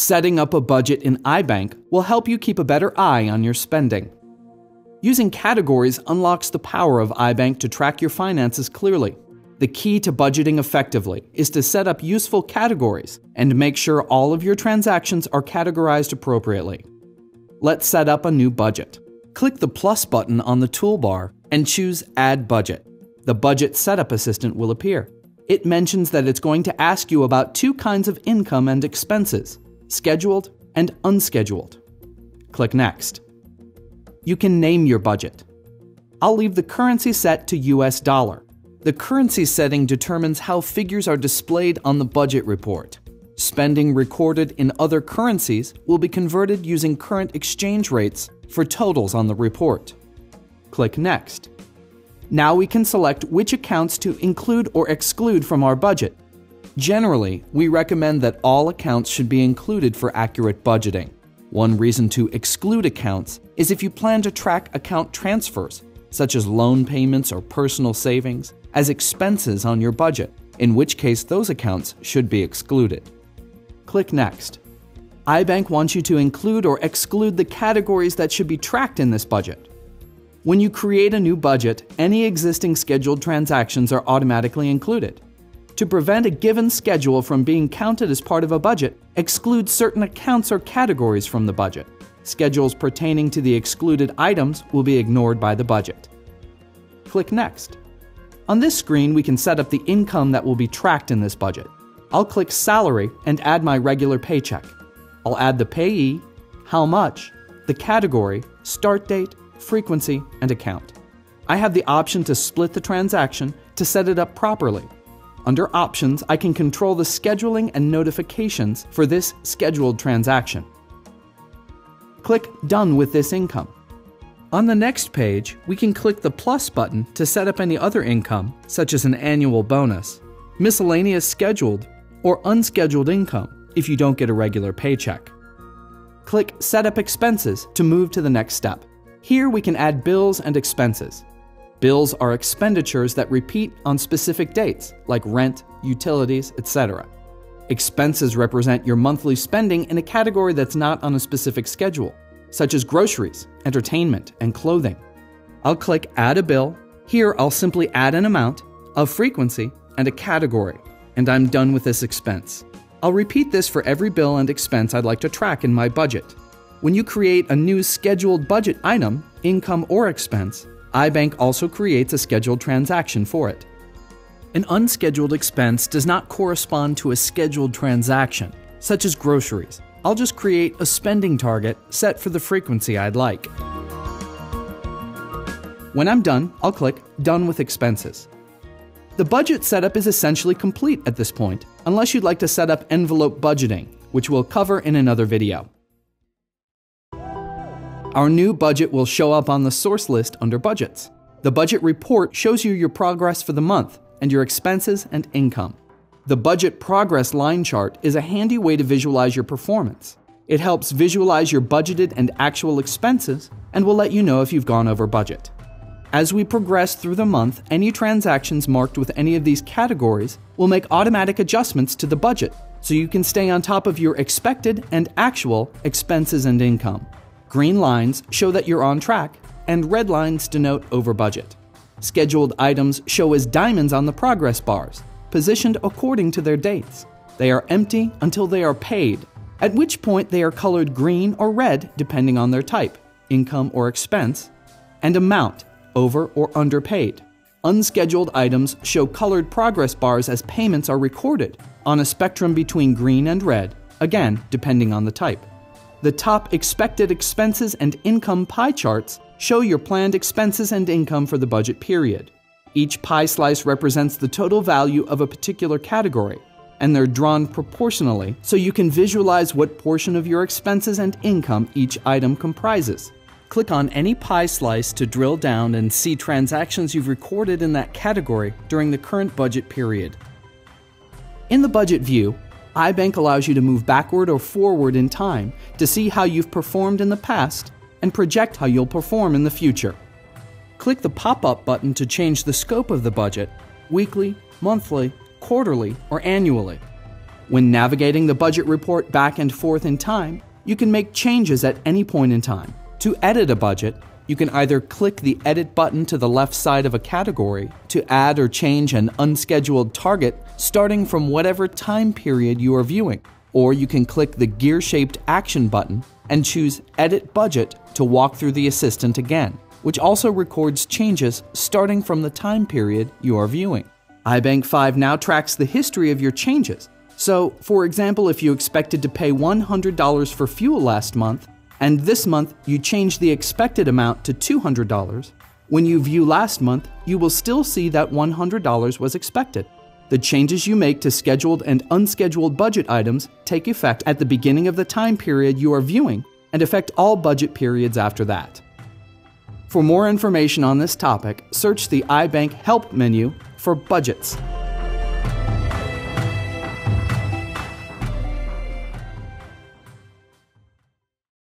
Setting up a budget in iBank will help you keep a better eye on your spending. Using categories unlocks the power of iBank to track your finances clearly. The key to budgeting effectively is to set up useful categories and make sure all of your transactions are categorized appropriately. Let's set up a new budget. Click the plus button on the toolbar and choose Add Budget. The Budget Setup Assistant will appear. It mentions that it's going to ask you about two kinds of income and expenses scheduled and unscheduled. Click Next you can name your budget. I'll leave the currency set to US dollar. The currency setting determines how figures are displayed on the budget report. Spending recorded in other currencies will be converted using current exchange rates for totals on the report. Click Next. Now we can select which accounts to include or exclude from our budget. Generally, we recommend that all accounts should be included for accurate budgeting. One reason to exclude accounts is if you plan to track account transfers, such as loan payments or personal savings, as expenses on your budget, in which case those accounts should be excluded. Click Next. iBank wants you to include or exclude the categories that should be tracked in this budget. When you create a new budget, any existing scheduled transactions are automatically included. To prevent a given schedule from being counted as part of a budget, exclude certain accounts or categories from the budget. Schedules pertaining to the excluded items will be ignored by the budget. Click Next. On this screen, we can set up the income that will be tracked in this budget. I'll click Salary and add my regular paycheck. I'll add the payee, how much, the category, start date, frequency, and account. I have the option to split the transaction to set it up properly. Under Options, I can control the scheduling and notifications for this scheduled transaction. Click Done with this income. On the next page, we can click the plus button to set up any other income, such as an annual bonus, miscellaneous scheduled, or unscheduled income if you don't get a regular paycheck. Click Set up expenses to move to the next step. Here we can add bills and expenses. Bills are expenditures that repeat on specific dates, like rent, utilities, etc. Expenses represent your monthly spending in a category that's not on a specific schedule, such as groceries, entertainment, and clothing. I'll click Add a Bill. Here, I'll simply add an amount, a frequency, and a category, and I'm done with this expense. I'll repeat this for every bill and expense I'd like to track in my budget. When you create a new scheduled budget item, income or expense, iBank also creates a scheduled transaction for it. An unscheduled expense does not correspond to a scheduled transaction, such as groceries. I'll just create a spending target set for the frequency I'd like. When I'm done, I'll click Done with Expenses. The budget setup is essentially complete at this point, unless you'd like to set up envelope budgeting, which we'll cover in another video. Our new budget will show up on the source list under Budgets. The budget report shows you your progress for the month and your expenses and income. The budget progress line chart is a handy way to visualize your performance. It helps visualize your budgeted and actual expenses and will let you know if you've gone over budget. As we progress through the month, any transactions marked with any of these categories will make automatic adjustments to the budget so you can stay on top of your expected and actual expenses and income. Green lines show that you're on track, and red lines denote over budget. Scheduled items show as diamonds on the progress bars, positioned according to their dates. They are empty until they are paid, at which point they are colored green or red depending on their type, income or expense, and amount, over or underpaid. Unscheduled items show colored progress bars as payments are recorded on a spectrum between green and red, again, depending on the type. The top expected expenses and income pie charts show your planned expenses and income for the budget period. Each pie slice represents the total value of a particular category, and they're drawn proportionally so you can visualize what portion of your expenses and income each item comprises. Click on any pie slice to drill down and see transactions you've recorded in that category during the current budget period. In the budget view, iBank allows you to move backward or forward in time to see how you've performed in the past and project how you'll perform in the future. Click the pop up button to change the scope of the budget weekly, monthly, quarterly, or annually. When navigating the budget report back and forth in time, you can make changes at any point in time. To edit a budget, you can either click the Edit button to the left side of a category to add or change an unscheduled target starting from whatever time period you are viewing, or you can click the gear shaped Action button and choose Edit Budget to walk through the assistant again, which also records changes starting from the time period you are viewing. iBank 5 now tracks the history of your changes. So, for example, if you expected to pay $100 for fuel last month, and this month you change the expected amount to $200, when you view last month, you will still see that $100 was expected. The changes you make to scheduled and unscheduled budget items take effect at the beginning of the time period you are viewing and affect all budget periods after that. For more information on this topic, search the iBank Help menu for budgets.